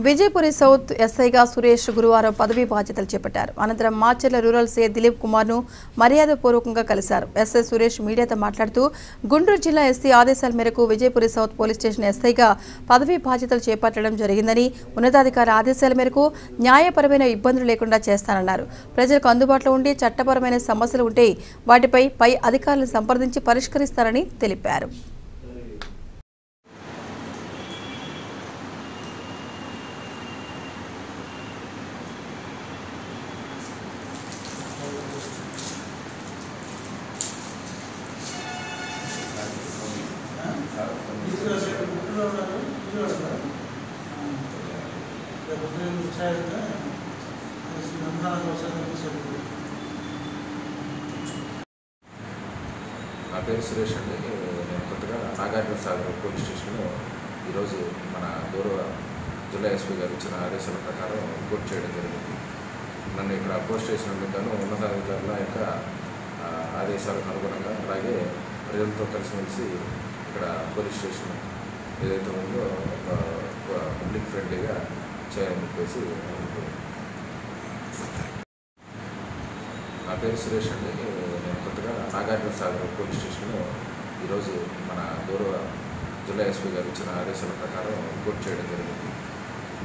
Vijayapuri south ఎస్ఐగా Suresh గురువారం పదవీ బాధ్యతలు చేపట్టారు. అనంతరం మాచర్ల రూరల్ సే దిలీప్ కుమార్ను మర్యాదపూర్వకంగా కలిశారు. ఎస్ఐ సురేష్ మీడియాతో మాట్లాడుతూ గుంటూరు జిల్లా ఎస్సీ ఆదేశాల మేరకు విజయపురి సౌత్ పోలీస్ స్టేషన్ ఎస్ఐగా పదవీ బాధ్యతలు చేపట్టడం జరిగిందని ఉన్నతాధికారి ఆదేశాల మేరకు న్యాయపరమైన ఇబ్బందులు లేకుండా చేస్తానన్నారు. ప్రజలకు అందుబాటులో ఉండి చట్టపరమైన సమస్యలు ఉంటే వాటిపై పై అధికారులను సంప్రదించి పరిష్కరిస్తారని తెలిపారు. నా పేరు సురేష్ అండి. నేను కొత్తగా నాగార్జున సాగర్ పోలీస్ స్టేషన్లో ఈరోజు మన గౌరవ జిల్లా ఎస్పీ గారు ఇచ్చిన ఆదేశాల ప్రకారం రిపోర్ట్ చేయడం జరిగింది. నన్ను ఇక్కడ పోస్ట్ స్టేషన్ గాను ఉన్నతాధికారుల యొక్క ఆదేశాలకు అనుగుణంగా అలాగే ప్రజలతో కలిసిమెలిసి ఇక్కడ పోలీస్ స్టేషన్ ఏదైతే ఉందో ఒక పబ్లిక్ ఫ్రెండ్లీగా చేయాలని చెప్పేసి అనుకుంటున్నాను. నా పేరు సురేష్ అండి నేను కొత్తగా నాగార్జున సాగర్ పోలీస్ స్టేషన్లో ఈరోజు మన గౌరవ జిల్లా ఎస్పీ గారు ఇచ్చిన ఆదేశాల ప్రకారం రిపోర్ట్ చేయడం జరిగింది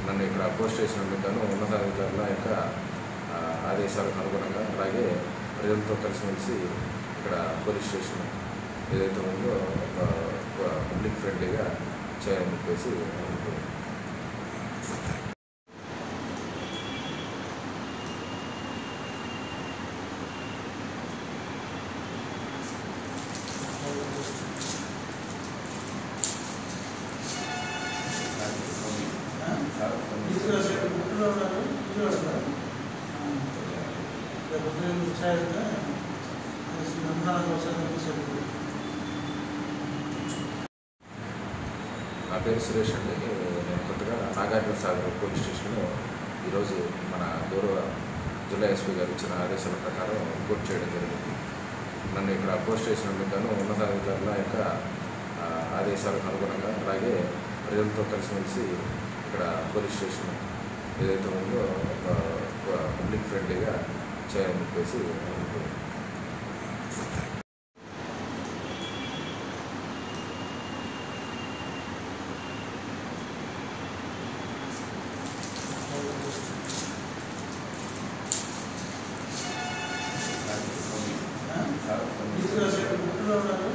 నన్ను ఇక్కడ పోస్ట్ చేసినందుకు గాను ఉన్నతాధికారుల యొక్క ఆదేశాలకు అనుగుణంగా అలాగే ప్రజలతో కలిసిమెలిసి ఇక్కడ పోలీస్ స్టేషన్ ఏదైతే ఉందో పబ్లిక్ ఫ్రెండ్లీగా చేయాలని చెప్పేసి అనుకుంటున్నాను. నా పేరు సురేష్ అండి నేను కొత్తగా నాగార్జున సాగర్ పోలీస్ స్టేషన్లో ఈరోజు మన గౌరవ జిల్లా ఎస్పీ గారు ఇచ్చిన ఆదేశాల ప్రకారం రిపోర్ట్ చేయడం జరిగింది నన్ను ఇక్కడ పోస్ట్ చేసినందుకు గాను ఉన్నతాధికారుల యొక్క ఆదేశాలకు అనుగుణంగా అలాగే ప్రజలతో కలిసిమెలిసి ఇక్కడ పోలీస్ స్టేషన్ ఏదైతే ఉందో పబ్లిక్ ఫ్రెండ్లీగా చేయాలని చెప్పేసి అనుకుంటున్నాను. ఉంటారు